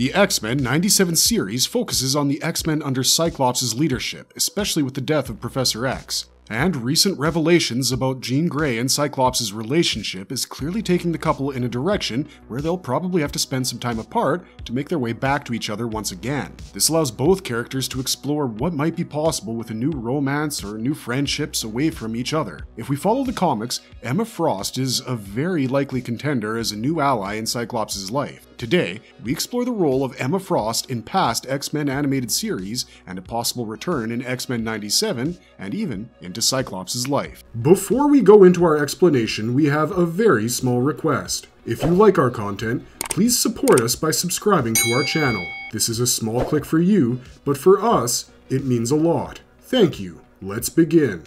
The X-Men 97 series focuses on the X-Men under Cyclops' leadership, especially with the death of Professor X. And recent revelations about Jean Grey and Cyclops' relationship is clearly taking the couple in a direction where they'll probably have to spend some time apart to make their way back to each other once again. This allows both characters to explore what might be possible with a new romance or new friendships away from each other. If we follow the comics, Emma Frost is a very likely contender as a new ally in Cyclops' life. Today, we explore the role of Emma Frost in past X Men animated series and a possible return in X Men 97 and even into Cyclops' life. Before we go into our explanation, we have a very small request. If you like our content, please support us by subscribing to our channel. This is a small click for you, but for us, it means a lot. Thank you. Let's begin.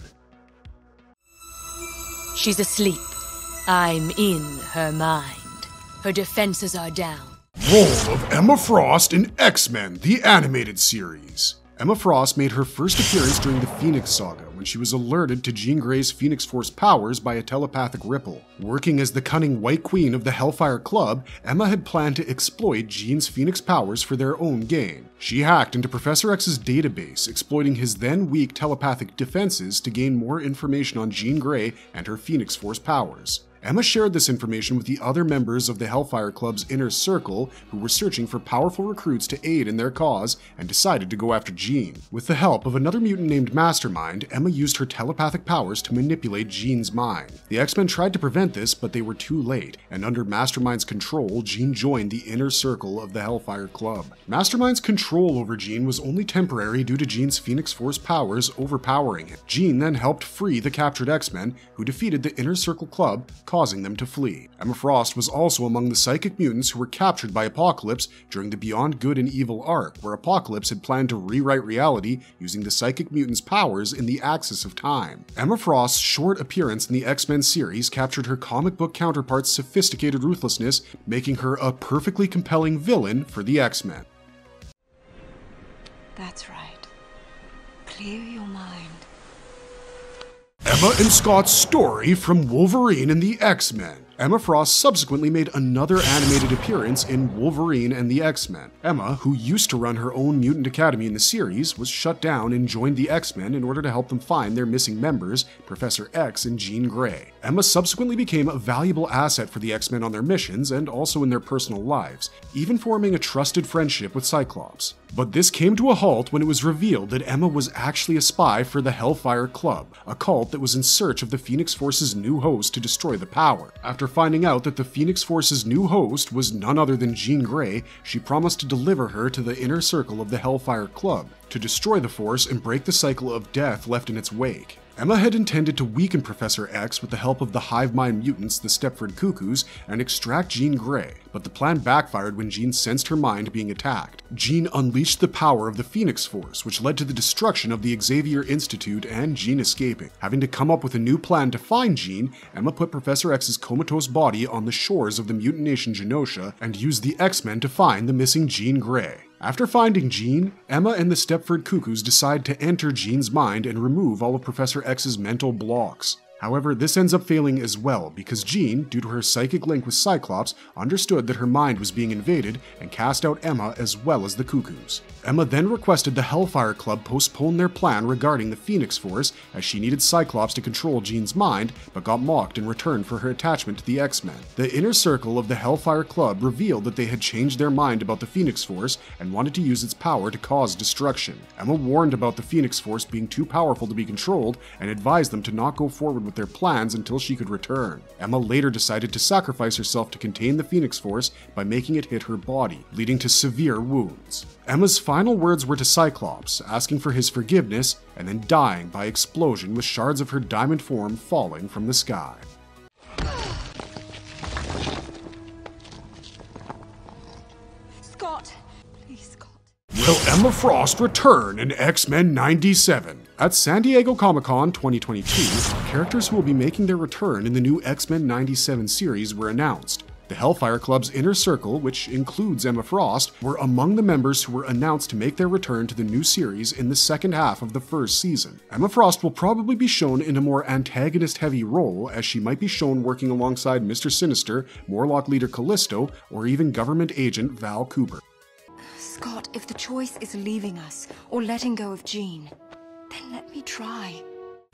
She's asleep. I'm in her mind. Her defenses are down. Role of Emma Frost in X-Men, the animated series. Emma Frost made her first appearance during the Phoenix Saga when she was alerted to Jean Grey's Phoenix Force powers by a telepathic ripple. Working as the cunning White Queen of the Hellfire Club, Emma had planned to exploit Jean's Phoenix powers for their own gain. She hacked into Professor X's database, exploiting his then weak telepathic defenses to gain more information on Jean Grey and her Phoenix Force powers. Emma shared this information with the other members of the Hellfire Club's inner circle who were searching for powerful recruits to aid in their cause and decided to go after Jean. With the help of another mutant named Mastermind, Emma used her telepathic powers to manipulate Jean's mind. The X-Men tried to prevent this, but they were too late, and under Mastermind's control, Jean joined the inner circle of the Hellfire Club. Mastermind's control over Jean was only temporary due to Jean's Phoenix Force powers overpowering him. Jean then helped free the captured X-Men, who defeated the inner circle club, causing them to flee. Emma Frost was also among the psychic mutants who were captured by Apocalypse during the Beyond Good and Evil arc, where Apocalypse had planned to rewrite reality using the psychic mutants' powers in the axis of time. Emma Frost's short appearance in the X-Men series captured her comic book counterpart's sophisticated ruthlessness, making her a perfectly compelling villain for the X-Men. That's right. Clear your mind. Emma and Scott's story from Wolverine and the X-Men. Emma Frost subsequently made another animated appearance in Wolverine and the X-Men. Emma, who used to run her own mutant academy in the series, was shut down and joined the X-Men in order to help them find their missing members, Professor X and Jean Grey. Emma subsequently became a valuable asset for the X-Men on their missions and also in their personal lives, even forming a trusted friendship with Cyclops. But this came to a halt when it was revealed that Emma was actually a spy for the Hellfire Club, a cult that was in search of the Phoenix Force's new host to destroy the power. After finding out that the Phoenix Force's new host was none other than Jean Grey, she promised to deliver her to the inner circle of the Hellfire Club, to destroy the Force and break the cycle of death left in its wake. Emma had intended to weaken Professor X with the help of the hive mind mutants, the Stepford Cuckoos, and extract Jean Grey, but the plan backfired when Jean sensed her mind being attacked. Jean unleashed the power of the Phoenix Force, which led to the destruction of the Xavier Institute and Jean escaping. Having to come up with a new plan to find Jean, Emma put Professor X's comatose body on the shores of the mutant nation Genosha and used the X-Men to find the missing Jean Grey. After finding Jean, Emma and the Stepford Cuckoos decide to enter Jean's mind and remove all of Professor X's mental blocks. However, this ends up failing as well because Jean, due to her psychic link with Cyclops, understood that her mind was being invaded and cast out Emma as well as the Cuckoos. Emma then requested the Hellfire Club postpone their plan regarding the Phoenix Force as she needed Cyclops to control Jean's mind, but got mocked in return for her attachment to the X-Men. The inner circle of the Hellfire Club revealed that they had changed their mind about the Phoenix Force and wanted to use its power to cause destruction. Emma warned about the Phoenix Force being too powerful to be controlled and advised them to not go forward with their plans until she could return. Emma later decided to sacrifice herself to contain the Phoenix Force by making it hit her body, leading to severe wounds. Emma's final words were to Cyclops, asking for his forgiveness, and then dying by explosion with shards of her diamond form falling from the sky. Scott! Please, Scott. Will Emma Frost return in X-Men 97? At San Diego Comic-Con 2022, characters who will be making their return in the new X-Men 97 series were announced. The Hellfire Club's inner circle, which includes Emma Frost, were among the members who were announced to make their return to the new series in the second half of the first season. Emma Frost will probably be shown in a more antagonist heavy role, as she might be shown working alongside Mr. Sinister, Morlock leader Callisto, or even government agent Val Cooper. Scott, if the choice is leaving us or letting go of Jean, then let me try.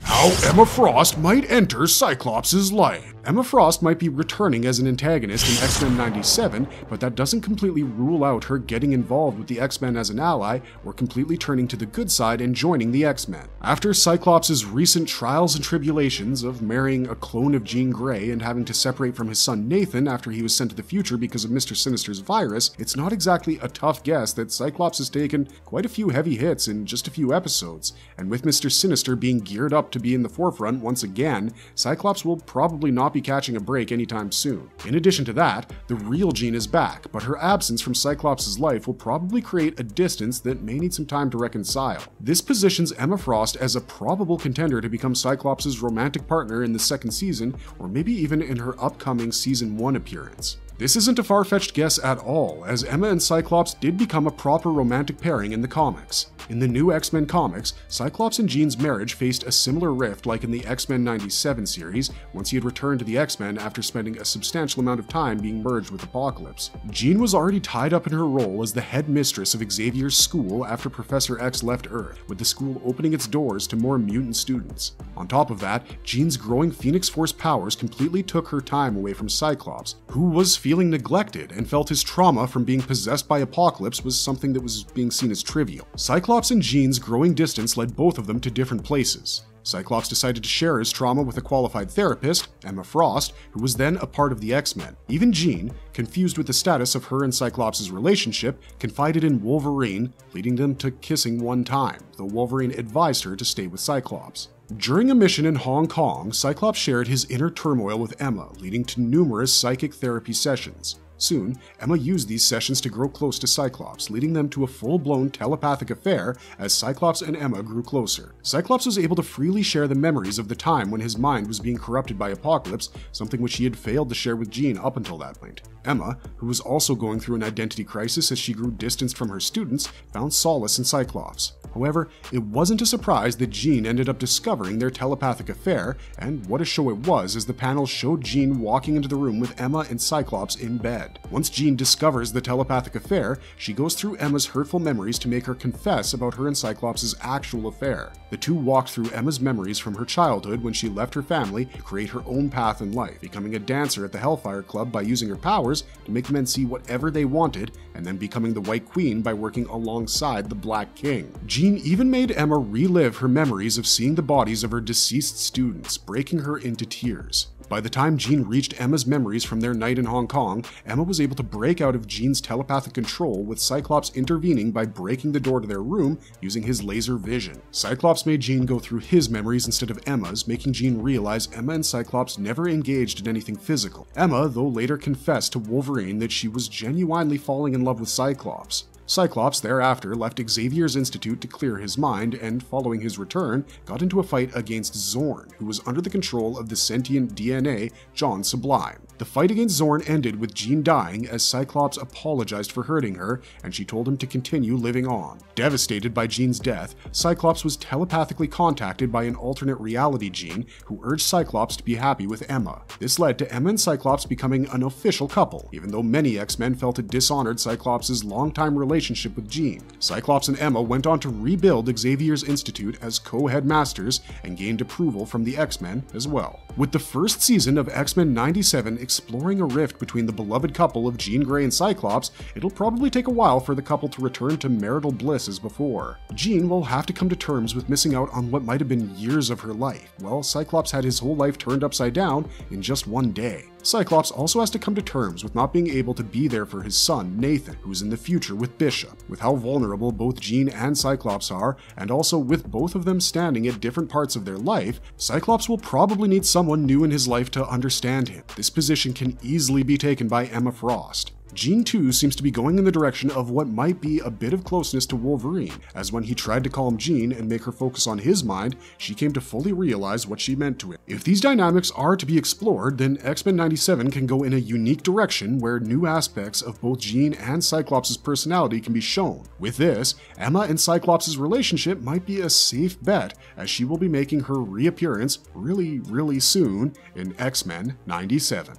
How Emma Frost might enter Cyclops' life. Emma Frost might be returning as an antagonist in X-Men 97, but that doesn't completely rule out her getting involved with the X-Men as an ally or completely turning to the good side and joining the X-Men. After Cyclops' recent trials and tribulations of marrying a clone of Jean Grey and having to separate from his son Nathan after he was sent to the future because of Mr. Sinister's virus, it's not exactly a tough guess that Cyclops has taken quite a few heavy hits in just a few episodes, and with Mr. Sinister being geared up to be in the forefront once again, Cyclops will probably not be catching a break anytime soon. In addition to that, the real Jean is back, but her absence from Cyclops' life will probably create a distance that may need some time to reconcile. This positions Emma Frost as a probable contender to become Cyclops' romantic partner in the second season, or maybe even in her upcoming season 1 appearance. This isn't a far fetched guess at all, as Emma and Cyclops did become a proper romantic pairing in the comics. In the new X Men comics, Cyclops and Jean's marriage faced a similar rift like in the X Men 97 series, once he had returned to the X Men after spending a substantial amount of time being merged with Apocalypse. Jean was already tied up in her role as the head mistress of Xavier's school after Professor X left Earth, with the school opening its doors to more mutant students. On top of that, Jean's growing Phoenix Force powers completely took her time away from Cyclops, who was feeling neglected and felt his trauma from being possessed by Apocalypse was something that was being seen as trivial. Cyclops and Jean's growing distance led both of them to different places. Cyclops decided to share his trauma with a qualified therapist, Emma Frost, who was then a part of the X Men. Even Jean, confused with the status of her and Cyclops' relationship, confided in Wolverine, leading them to kissing one time, though Wolverine advised her to stay with Cyclops. During a mission in Hong Kong, Cyclops shared his inner turmoil with Emma, leading to numerous psychic therapy sessions. Soon, Emma used these sessions to grow close to Cyclops, leading them to a full blown telepathic affair as Cyclops and Emma grew closer. Cyclops was able to freely share the memories of the time when his mind was being corrupted by Apocalypse, something which he had failed to share with Jean up until that point. Emma, who was also going through an identity crisis as she grew distanced from her students, found solace in Cyclops. However, it wasn't a surprise that Jean ended up discovering their telepathic affair, and what a show it was as the panel showed Jean walking into the room with Emma and Cyclops in bed. Once Jean discovers the telepathic affair, she goes through Emma's hurtful memories to make her confess about her and Cyclops' actual affair. The two walked through Emma's memories from her childhood when she left her family to create her own path in life, becoming a dancer at the Hellfire Club by using her powers to make men see whatever they wanted, and then becoming the White Queen by working alongside the Black King. Jean even made Emma relive her memories of seeing the bodies of her deceased students, breaking her into tears. By the time Jean reached Emma's memories from their night in Hong Kong, Emma was able to break out of Jean's telepathic control with Cyclops intervening by breaking the door to their room using his laser vision. Cyclops made Jean go through his memories instead of Emma's, making Jean realize Emma and Cyclops never engaged in anything physical. Emma, though, later confessed to Wolverine that she was genuinely falling in love with Cyclops. Cyclops thereafter left Xavier's Institute to clear his mind, and following his return, got into a fight against Xorn, who was under the control of the sentient DNA John Sublime. The fight against Xorn ended with Jean dying as Cyclops apologized for hurting her, and she told him to continue living on. Devastated by Jean's death, Cyclops was telepathically contacted by an alternate reality Jean who urged Cyclops to be happy with Emma. This led to Emma and Cyclops becoming an official couple, even though many X-Men felt it dishonored Cyclops' longtime relationship with Jean. Cyclops and Emma went on to rebuild Xavier's Institute as co-headmasters and gained approval from the X-Men as well. With the first season of X-Men 97 exploring a rift between the beloved couple of Jean Grey and Cyclops, it'll probably take a while for the couple to return to marital bliss as before. Jean will have to come to terms with missing out on what might have been years of her life, Well, Cyclops had his whole life turned upside down in just one day. Cyclops also has to come to terms with not being able to be there for his son, Nathan, who's in the future with Bishop. With how vulnerable both Jean and Cyclops are, and also with both of them standing at different parts of their life, Cyclops will probably need someone new in his life to understand him. This position can easily be taken by Emma Frost. Jean too seems to be going in the direction of what might be a bit of closeness to Wolverine, as when he tried to calm Jean and make her focus on his mind, she came to fully realize what she meant to him. If these dynamics are to be explored, then X-Men 97 can go in a unique direction where new aspects of both Jean and Cyclops' personality can be shown. With this, Emma and Cyclops' relationship might be a safe bet, as she will be making her reappearance really, really soon in X-Men 97.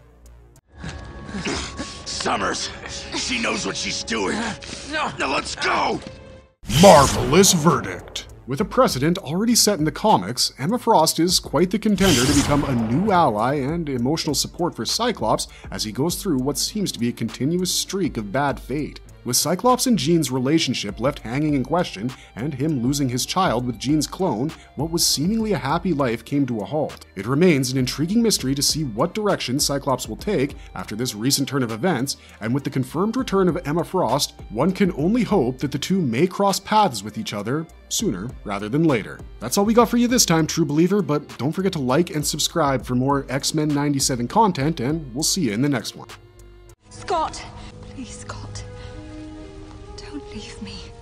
Summers. She knows what she's doing. Now let's go! Marvelous verdict. With a precedent already set in the comics, Emma Frost is quite the contender to become a new ally and emotional support for Cyclops as he goes through what seems to be a continuous streak of bad fate. With Cyclops and Jean's relationship left hanging in question, and him losing his child with Jean's clone, what was seemingly a happy life came to a halt. It remains an intriguing mystery to see what direction Cyclops will take after this recent turn of events, and with the confirmed return of Emma Frost, one can only hope that the two may cross paths with each other sooner rather than later. That's all we got for you this time, True Believer, but don't forget to like and subscribe for more X Men 97 content, and we'll see you in the next one. Scott! Please, Scott. Don't leave me.